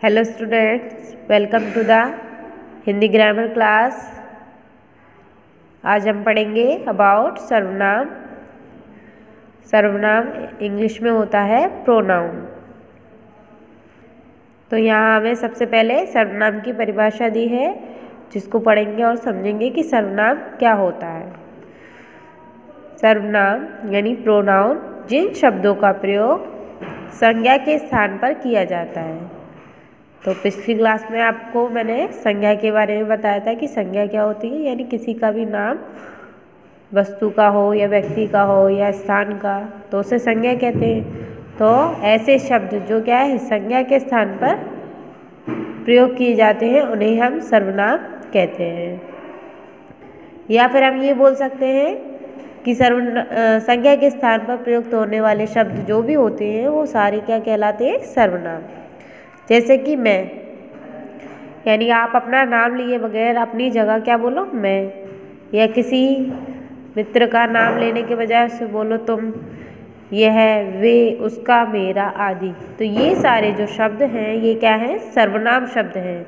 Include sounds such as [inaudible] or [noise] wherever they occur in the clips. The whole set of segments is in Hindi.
Hello students welcome to the Hindi grammar class आज हम पढ़ेंगे अबाउट सर्वनाम। सर्वनाम इंग्लिश में होता है प्रोनाउन तो यहाँ हमें सबसे पहले सर्वनाम की परिभाषा दी है, जिसको पढ़ेंगे और समझेंगे कि सर्वनाम क्या होता है। सर्वनाम यानी प्रोनाउन जिन शब्दों का प्रयोग संज्ञा के स्थान पर किया जाता है। तो पिछली क्लास में आपको मैंने संज्ञा के बारे में बताया था कि संज्ञा क्या होती है, यानी किसी का भी नाम वस्तु का हो या व्यक्ति का हो या स्थान का तो उसे संज्ञा कहते हैं। तो ऐसे शब्द जो क्या है, संज्ञा के स्थान पर प्रयोग किए जाते हैं, उन्हें हम सर्वनाम कहते हैं। या फिर हम ये बोल सकते हैं कि सर्व संज्ञा के स्थान पर प्रयुक्त होने वाले शब्द जो भी होते हैं, वो सारे क्या कहलाते हैं, सर्वनाम। जैसे कि मैं। यानी आप अपना नाम लिए बगैर अपनी जगह क्या बोलो? मैं। या किसी मित्र का नाम लेने के बजाय उसे बोलो, तुम यह वे, उसका, मेरा आदि। तो ये सारे जो शब्द हैं, ये क्या हैं? सर्वनाम शब्द हैं।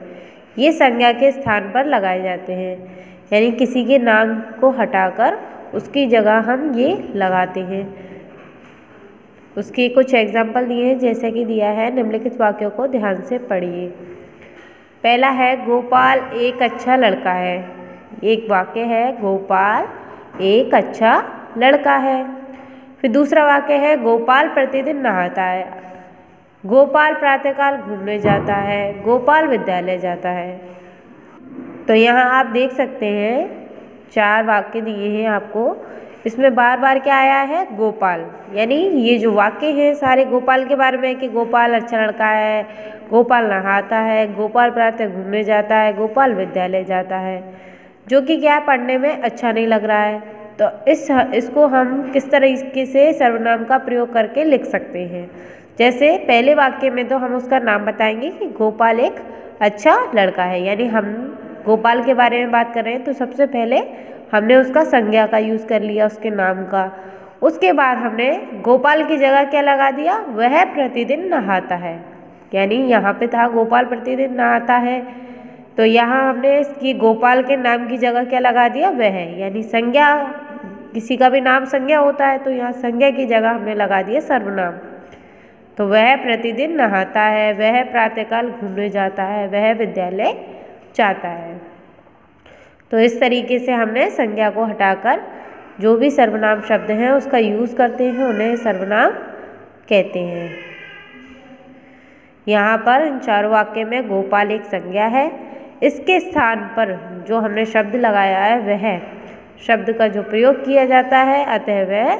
ये संज्ञा के स्थान पर लगाए जाते हैं। यानी किसी के नाम को हटाकर उसकी जगह हम ये लगाते हैं। उसके कुछ एग्ज़ाम्पल दिए हैं, जैसे कि दिया है निम्नलिखित वाक्यों को ध्यान से पढ़िए। पहला है, गोपाल एक अच्छा लड़का है। एक वाक्य है, गोपाल एक अच्छा लड़का है। फिर दूसरा वाक्य है, गोपाल प्रतिदिन नहाता है। गोपाल प्रातःकाल घूमने जाता है। गोपाल विद्यालय जाता है। तो यहाँ आप देख सकते हैं, चार वाक्य दिए हैं आपको। इसमें बार बार क्या आया है? गोपाल। यानी ये जो वाक्य हैं सारे गोपाल के बारे में कि गोपाल अच्छा लड़का है, गोपाल नहाता है, गोपाल प्रातः घूमने जाता है, गोपाल विद्यालय जाता है, जो कि क्या पढ़ने में अच्छा नहीं लग रहा है। तो इस, इसको हम किस तरीके से सर्वनाम का प्रयोग करके लिख सकते हैं? जैसे पहले वाक्य में तो हम उसका नाम बताएँगे कि गोपाल एक अच्छा लड़का है। यानी हम गोपाल के बारे में बात कर रहे हैं तो सबसे पहले हमने उसका संज्ञा का यूज़ कर लिया, उसके नाम का। उसके बाद हमने गोपाल की जगह क्या लगा दिया? वह प्रतिदिन नहाता है। यानी यहाँ पे था, गोपाल प्रतिदिन नहाता है। तो यहाँ हमने इसकी गोपाल के नाम की जगह क्या लगा दिया? वह। यानी संज्ञा, किसी का भी नाम संज्ञा होता है तो यहाँ संज्ञा की जगह हमने लगा दिया सर्वनाम। तो वह प्रतिदिन नहाता है, वह प्रातःकाल घूमने जाता है, वह विद्यालय जाता है। तो इस तरीके से हमने संज्ञा को हटाकर जो भी सर्वनाम शब्द हैं उसका यूज़ करते हैं, उन्हें सर्वनाम कहते हैं। यहाँ पर इन चारों वाक्य में गोपाल एक संज्ञा है। इसके स्थान पर जो हमने शब्द लगाया है, वह शब्द का जो प्रयोग किया जाता है, अतः वह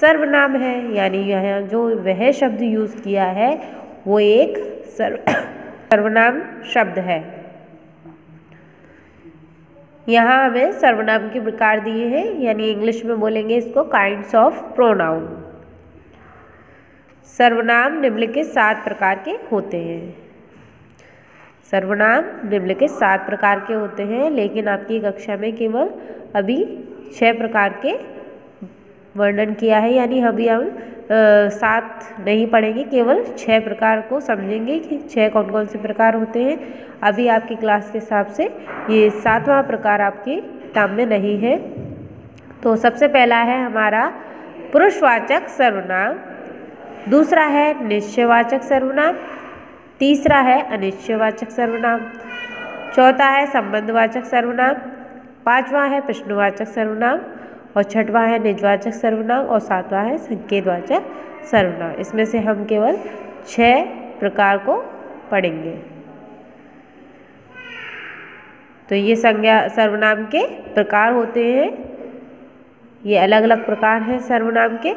सर्वनाम है। यानी यह जो वह शब्द यूज़ किया है, वो एक सर्व [coughs] सर्वनाम शब्द है। यहाँ हमें सर्वनाम के प्रकार दिए हैं, यानी इंग्लिश में बोलेंगे इसको काइंड्स ऑफ़ प्रोनाउन सर्वनाम निम्नलिखित सात प्रकार के होते हैं। सर्वनाम निम्नलिखित सात प्रकार के होते हैं, लेकिन आपकी कक्षा में केवल अभी छह प्रकार के वर्णन किया है, यानी अभी हम सात नहीं पढ़ेंगे, केवल छह प्रकार को समझेंगे कि छह कौन कौन से प्रकार होते हैं। अभी आपकी क्लास के हिसाब से ये सातवां प्रकार आपके किताब में नहीं है। तो सबसे पहला है हमारा पुरुषवाचक सर्वनाम, दूसरा है निश्चयवाचक सर्वनाम, तीसरा है अनिश्चयवाचक सर्वनाम, चौथा है संबंधवाचक सर्वनाम, पांचवा है प्रश्नवाचक सर्वनाम और छठवा है निजवाचक सर्वनाम और सातवां है संकेतवाचक सर्वनाम। इसमें से हम केवल छः प्रकार को पढ़ेंगे। तो ये संज्ञा सर्वनाम के प्रकार होते हैं। ये अलग अलग प्रकार हैं सर्वनाम के।